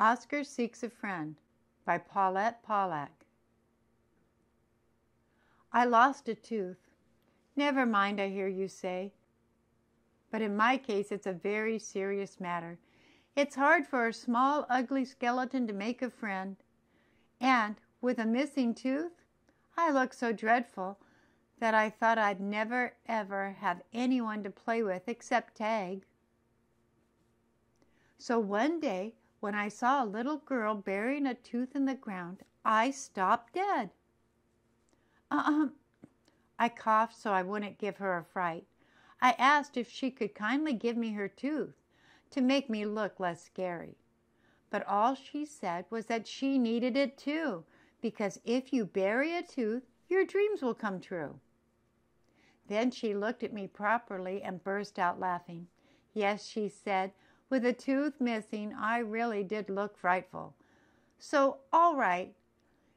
Oscar Seeks a Friend by Pawel Pawlak. I lost a tooth. Never mind, I hear you say. But in my case, it's a very serious matter. It's hard for a small, ugly skeleton to make a friend. And with a missing tooth, I look so dreadful that I thought I'd never, ever have anyone to play with except Tag. So one day, when I saw a little girl burying a tooth in the ground, I stopped dead. Um, I coughed so I wouldn't give her a fright. I asked if she could kindly give me her tooth to make me look less scary. But all she said was that she needed it too, because if you bury a tooth, your dreams will come true. Then she looked at me properly and burst out laughing. Yes, she said, with a tooth missing, I really did look frightful. So, all right,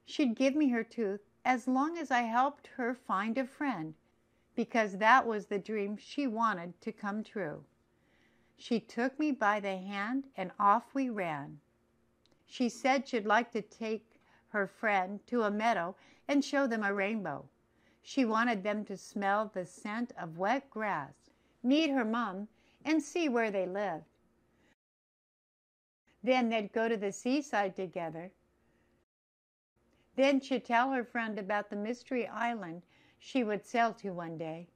she'd give me her tooth as long as I helped her find a friend, because that was the dream she wanted to come true. She took me by the hand and off we ran. She said she'd like to take her friend to a meadow and show them a rainbow. She wanted them to smell the scent of wet grass, meet her mum, and see where they lived. Then they'd go to the seaside together. Then she'd tell her friend about the mystery island she would sail to one day.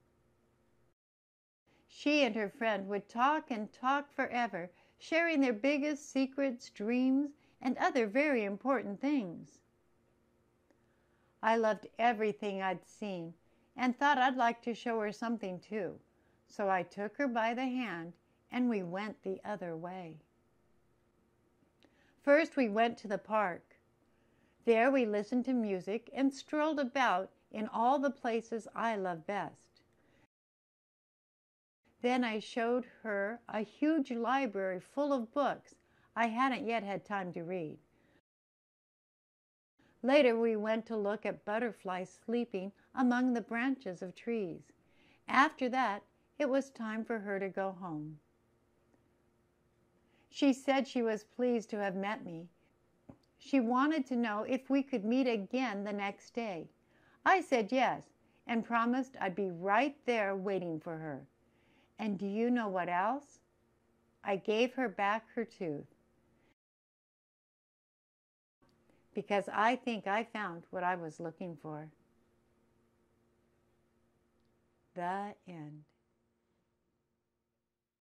She and her friend would talk and talk forever, sharing their biggest secrets, dreams, and other very important things. I loved everything I'd seen and thought I'd like to show her something too. So I took her by the hand and we went the other way. First, we went to the park. There we listened to music and strolled about in all the places I love best. Then I showed her a huge library full of books I hadn't yet had time to read. Later, we went to look at butterflies sleeping among the branches of trees. After that, it was time for her to go home. She said she was pleased to have met me. She wanted to know if we could meet again the next day. I said yes and promised I'd be right there waiting for her. And do you know what else? I gave her back her tooth because I think I found what I was looking for. The end.